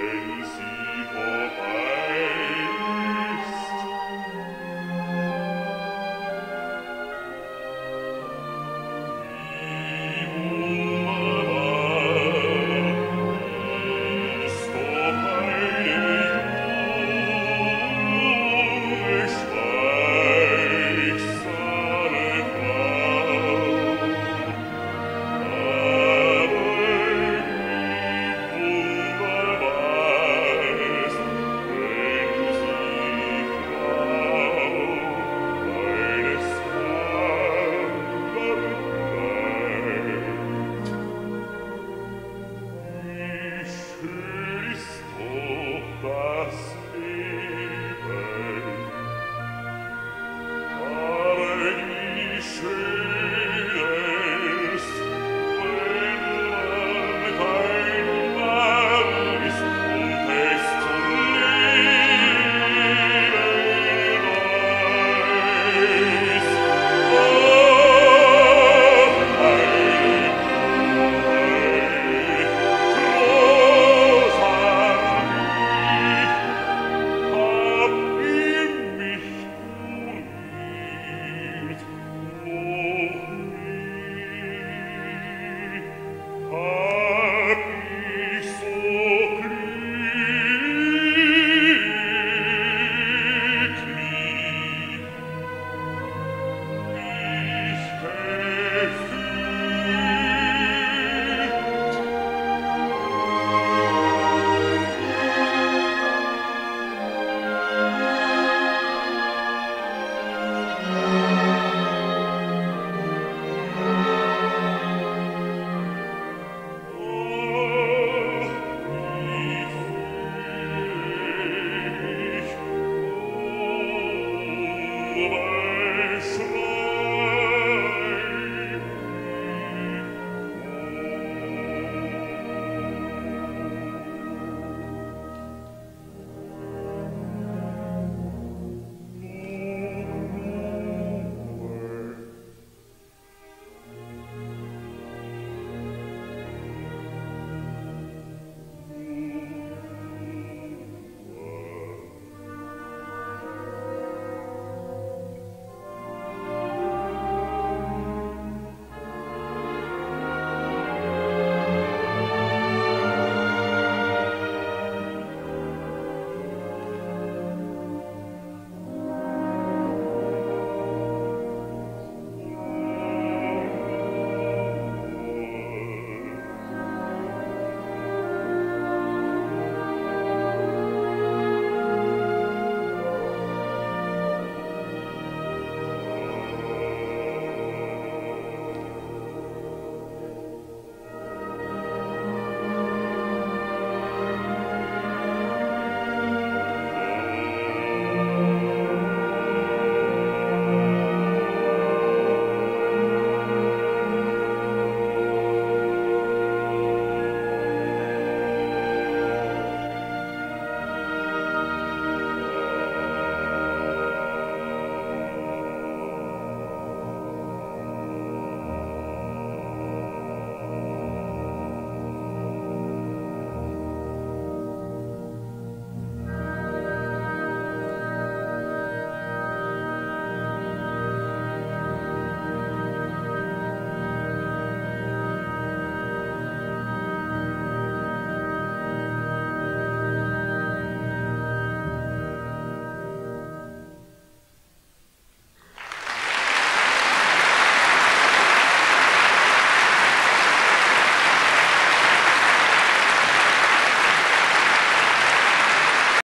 Eisi bus